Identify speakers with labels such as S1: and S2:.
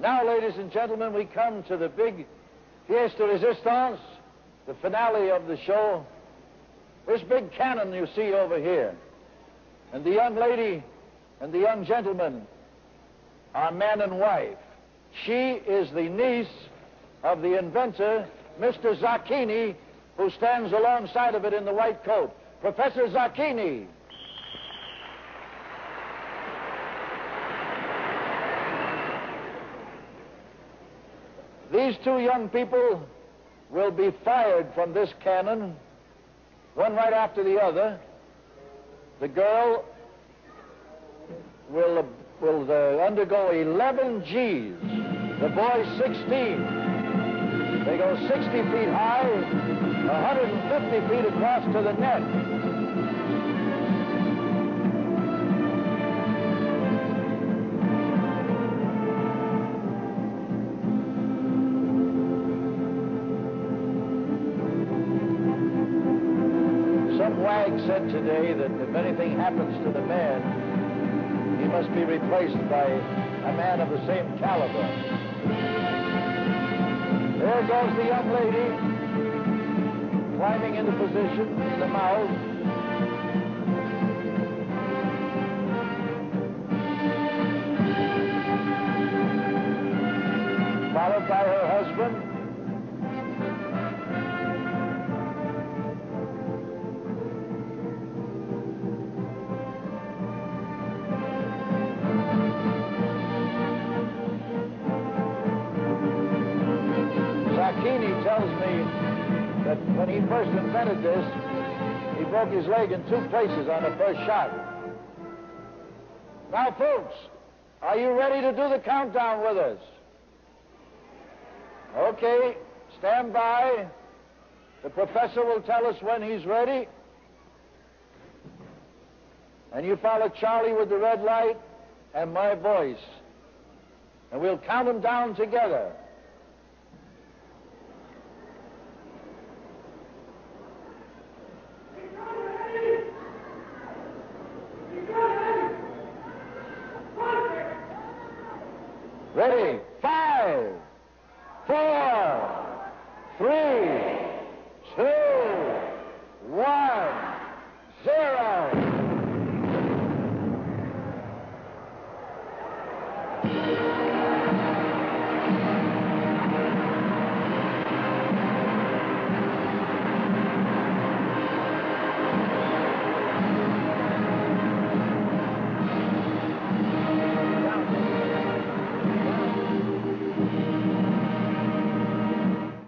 S1: Now, ladies and gentlemen, we come to the big Fiesta Resistance, the finale of the show. This big cannon you see over here. And the young lady and the young gentleman are man and wife. She is the niece of the inventor, Mr. Zacchini, who stands alongside of it in the white coat. Professor Zacchini. These two young people will be fired from this cannon, one right after the other. The girl will, will uh, undergo 11 G's. The boy 16. They go 60 feet high, 150 feet across to the net. Wag said today that if anything happens to the man, he must be replaced by a man of the same caliber. There goes the young lady, climbing into position in the mouth. Followed by her husband. Zacchini tells me that when he first invented this, he broke his leg in two places on the first shot. Now, folks, are you ready to do the countdown with us? Okay, stand by. The professor will tell us when he's ready. And you follow Charlie with the red light and my voice. And we'll count them down together. Ready? Five, four, three,